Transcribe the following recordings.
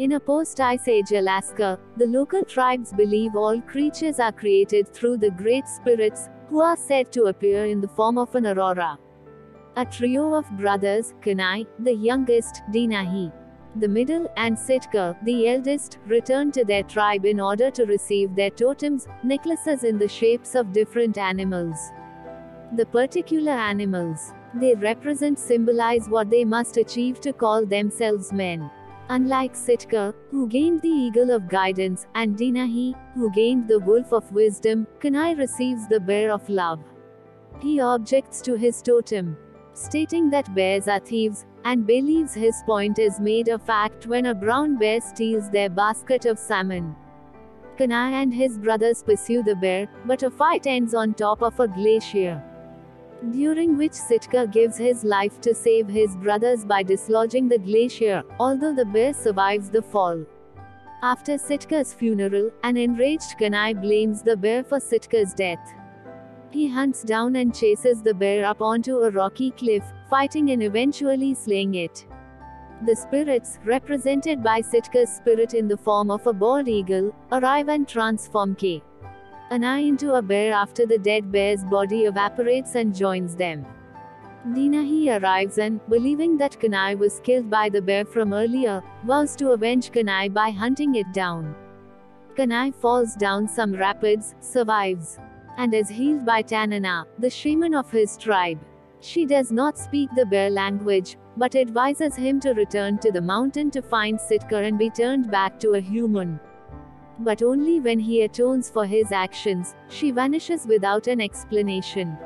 In a post Ice Age Alaska, the local tribes believe all creatures are created through the Great Spirits, who are said to appear in the form of an aurora. A trio of brothers, Kenai, the youngest, Denahi, the middle, and Sitka, the eldest, return to their tribe in order to receive their totems, necklaces in the shapes of different animals. The particular animals they represent symbolize what they must achieve to call themselves men. Unlike Sitka, who gained the eagle of guidance, and Denahi, who gained the wolf of wisdom, Kenai receives the bear of love. He objects to his totem, stating that bears are thieves, and believes his point is made a fact when a brown bear steals their basket of salmon. Kenai and his brothers pursue the bear, but a fight ends on top of a glacier. During which Sitka gives his life to save his brothers by dislodging the glacier, although the bear survives the fall. After Sitka's funeral, an enraged Kenai blames the bear for Sitka's death. He hunts down and chases the bear up onto a rocky cliff, fighting and eventually slaying it. The spirits, represented by Sitka's spirit in the form of a bald eagle, arrive and transform K. Kenai into a bear after the dead bear's body evaporates and joins them. Denahi arrives and, believing that Kenai was killed by the bear from earlier, vows to avenge Kenai by hunting it down. Kenai falls down some rapids, survives and is healed by Tanana, the shaman of his tribe. She does not speak the bear language, but advises him to return to the mountain to find Sitka and be turned back to a human. But only when he atones for his actions, she vanishes without an explanation.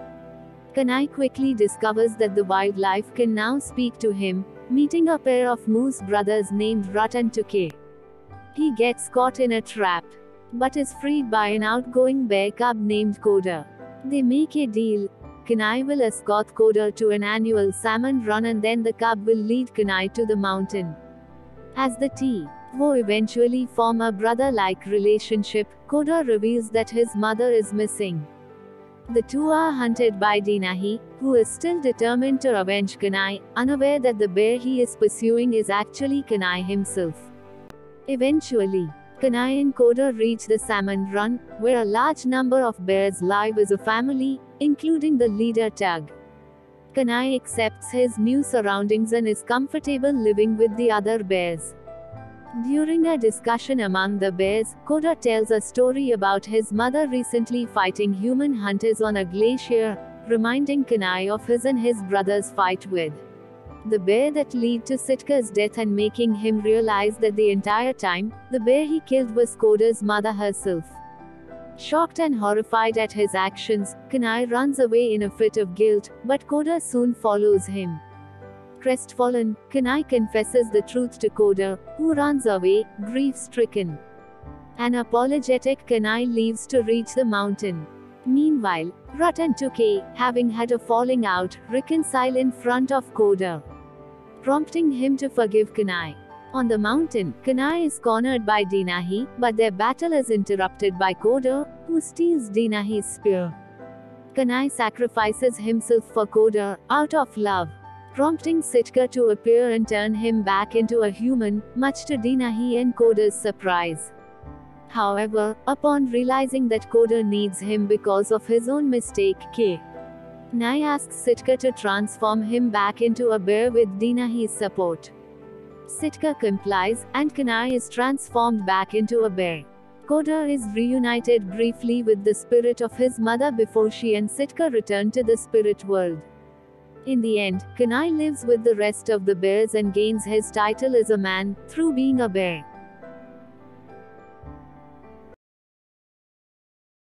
Kenai quickly discovers that the wildlife can now speak to him, meeting a pair of moose brothers named Rutt and Tuke. He gets caught in a trap but is freed by an outgoing bear cub named Koda. They make a deal. Kenai will escort Koda to an annual salmon run and then the cub will lead Kenai to the mountain. As the T. Wo eventually form a brother-like relationship, Koda reveals that his mother is missing. The two are hunted by Denahi, who is still determined to avenge Kenai, unaware that the bear he is pursuing is actually Kenai himself. Eventually, Kenai and Koda reach the salmon run, where a large number of bears live as a family, including the leader Tug. Kenai accepts his new surroundings and is comfortable living with the other bears. During a discussion among the bears, Koda tells a story about his mother recently fighting human hunters on a glacier, reminding Kenai of his and his brother's fight with the bear that led to Sitka's death and making him realize that the entire time, the bear he killed was Koda's mother herself. Shocked and horrified at his actions, Kenai runs away in a fit of guilt, but Koda soon follows him. Crestfallen, Kenai confesses the truth to Koda, who runs away, grief-stricken. An apologetic Kenai leaves to reach the mountain. Meanwhile, Rutt and Tuke, having had a falling out, reconcile in front of Koda prompting him to forgive Kenai. On the mountain, Kenai is cornered by Denahi, but their battle is interrupted by Koda, who steals Denahi's spear. Kenai sacrifices himself for Koda, out of love, prompting Sitka to appear and turn him back into a human, much to Denahi and Koda's surprise. However, upon realizing that Koda needs him because of his own mistake, K. Nai asks Sitka to transform him back into a bear with Denahi's support. Sitka complies, and Kenai is transformed back into a bear. Koda is reunited briefly with the spirit of his mother before she and Sitka return to the spirit world. In the end, Kenai lives with the rest of the bears and gains his title as a man, through being a bear.